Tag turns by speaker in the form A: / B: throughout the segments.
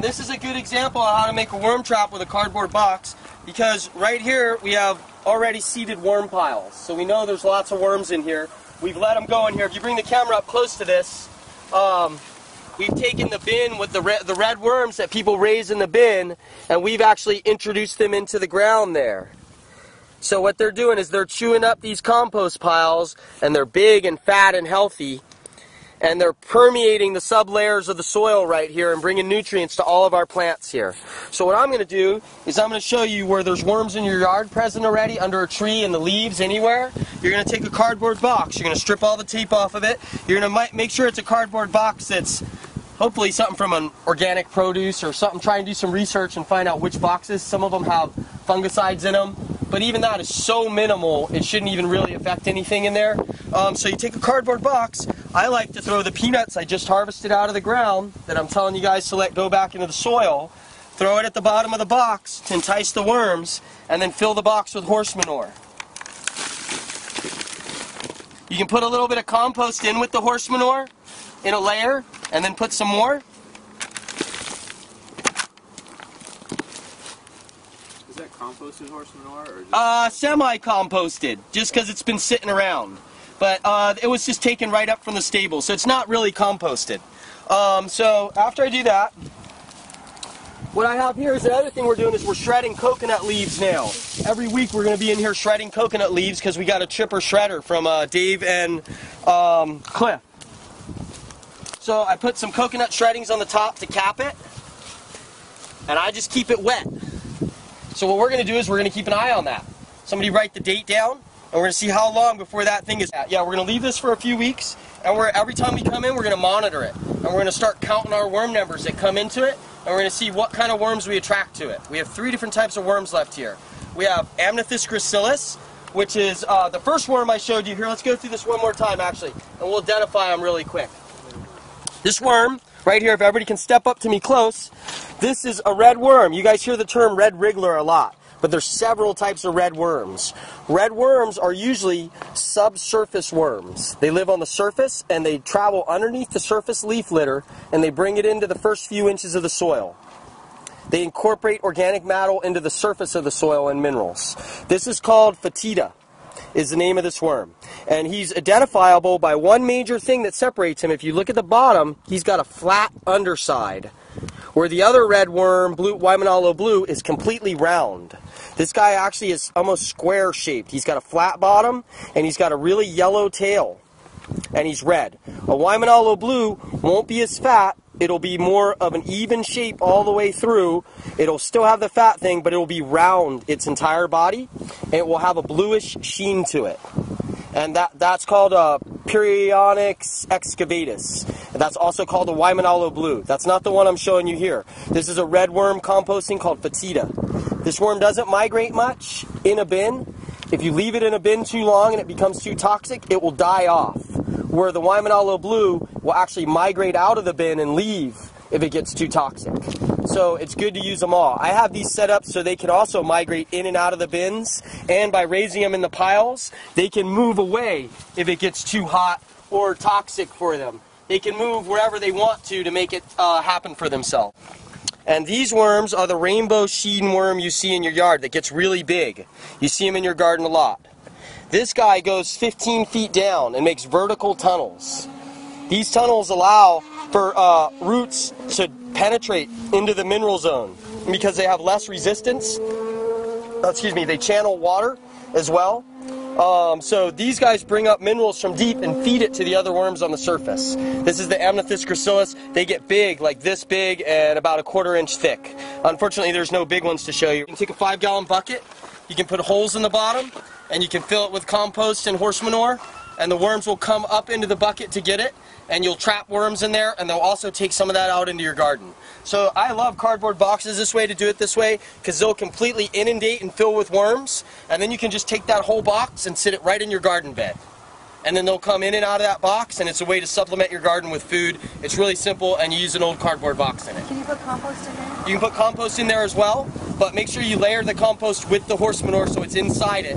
A: And this is a good example of how to make a worm trap with a cardboard box because right here we have already seeded worm piles. So we know there's lots of worms in here. We've let them go in here. If you bring the camera up close to this, um, we've taken the bin with the red, the red worms that people raise in the bin and we've actually introduced them into the ground there. So what they're doing is they're chewing up these compost piles and they're big and fat and healthy and they're permeating the sublayers of the soil right here and bringing nutrients to all of our plants here. So what I'm going to do is I'm going to show you where there's worms in your yard present already, under a tree, in the leaves, anywhere. You're going to take a cardboard box. You're going to strip all the tape off of it. You're going to make sure it's a cardboard box that's hopefully something from an organic produce or something. Try and do some research and find out which boxes. Some of them have fungicides in them. But even that is so minimal, it shouldn't even really affect anything in there. Um, so you take a cardboard box. I like to throw the peanuts I just harvested out of the ground that I'm telling you guys to let go back into the soil. Throw it at the bottom of the box to entice the worms, and then fill the box with horse manure. You can put a little bit of compost in with the horse manure in a layer, and then put some more.
B: Is that composted horse manure? Or just...
A: Uh, semi-composted, just because it's been sitting around. But uh, it was just taken right up from the stable, so it's not really composted. Um, so after I do that, what I have here is the other thing we're doing is we're shredding coconut leaves now. Every week we're going to be in here shredding coconut leaves because we got a chipper shredder from uh, Dave and um, Cliff. So I put some coconut shreddings on the top to cap it, and I just keep it wet. So what we're going to do is we're going to keep an eye on that. Somebody write the date down, and we're going to see how long before that thing is at. Yeah, we're going to leave this for a few weeks, and we're every time we come in, we're going to monitor it. And we're going to start counting our worm numbers that come into it, and we're going to see what kind of worms we attract to it. We have three different types of worms left here. We have Amynthas gracilis, which is uh, the first worm I showed you here. Let's go through this one more time, actually, and we'll identify them really quick. This worm right here, if everybody can step up to me close, this is a red worm. You guys hear the term red wriggler a lot, but there's several types of red worms. Red worms are usually subsurface worms. They live on the surface and they travel underneath the surface leaf litter and they bring it into the first few inches of the soil. They incorporate organic matter into the surface of the soil and minerals. This is called Fetida is the name of this worm. And he's identifiable by one major thing that separates him. If you look at the bottom, he's got a flat underside, where the other red worm, blue, Waimanalo blue, is completely round. This guy actually is almost square shaped. He's got a flat bottom, and he's got a really yellow tail, and he's red. A Waimanalo blue won't be as fat, it'll be more of an even shape all the way through. It'll still have the fat thing, but it'll be round its entire body, and it will have a bluish sheen to it. And that, that's called a Perionyx excavatus. That's also called a Waimanalo blue. That's not the one I'm showing you here. This is a red worm composting called Fetida. This worm doesn't migrate much in a bin. If you leave it in a bin too long and it becomes too toxic, it will die off where the Waimanalo blue will actually migrate out of the bin and leave if it gets too toxic. So it's good to use them all. I have these set up so they can also migrate in and out of the bins, and by raising them in the piles, they can move away if it gets too hot or toxic for them. They can move wherever they want to to make it uh, happen for themselves. And these worms are the rainbow sheen worm you see in your yard that gets really big. You see them in your garden a lot. This guy goes 15 feet down and makes vertical tunnels. These tunnels allow for uh, roots to penetrate into the mineral zone because they have less resistance. Excuse me, they channel water as well. Um, so these guys bring up minerals from deep and feed it to the other worms on the surface. This is the Amynthas gracilis. They get big, like this big and about a quarter inch thick. Unfortunately, there's no big ones to show you. You can take a five gallon bucket, you can put holes in the bottom, and you can fill it with compost and horse manure and the worms will come up into the bucket to get it and you'll trap worms in there and they'll also take some of that out into your garden. So I love cardboard boxes this way to do it this way because they'll completely inundate and fill with worms and then you can just take that whole box and sit it right in your garden bed. And then they'll come in and out of that box and it's a way to supplement your garden with food. It's really simple and you use an old cardboard box in it.
C: Can you put compost in there?
A: You can put compost in there as well, but make sure you layer the compost with the horse manure so it's inside it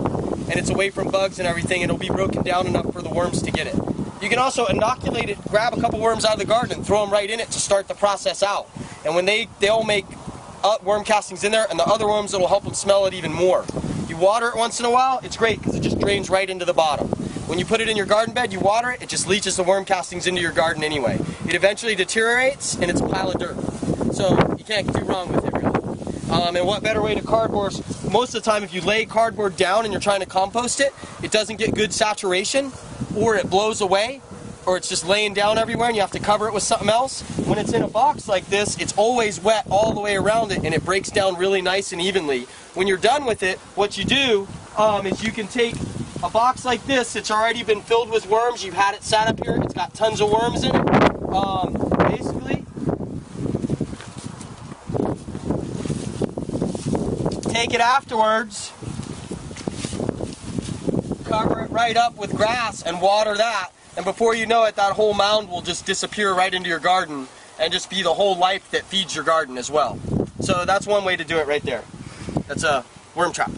A: and it's away from bugs and everything, it'll be broken down enough for the worms to get it. You can also inoculate it, grab a couple worms out of the garden and throw them right in it to start the process out. And when they, they'll make uh, worm castings in there and the other worms it'll help them smell it even more. You water it once in a while, it's great because it just drains right into the bottom. When you put it in your garden bed, you water it, it just leaches the worm castings into your garden anyway. It eventually deteriorates and it's a pile of dirt. So you can't do wrong with it really. Um, and what better way to cardboard? Most of the time if you lay cardboard down and you're trying to compost it, it doesn't get good saturation or it blows away or it's just laying down everywhere and you have to cover it with something else. When it's in a box like this, it's always wet all the way around it and it breaks down really nice and evenly. When you're done with it, what you do um, is you can take a box like this, it's already been filled with worms, you've had it sat up here, it's got tons of worms in it. Um, basically, take it afterwards, cover it right up with grass and water that, and before you know it, that whole mound will just disappear right into your garden and just be the whole life that feeds your garden as well. So that's one way to do it right there. That's a worm trap.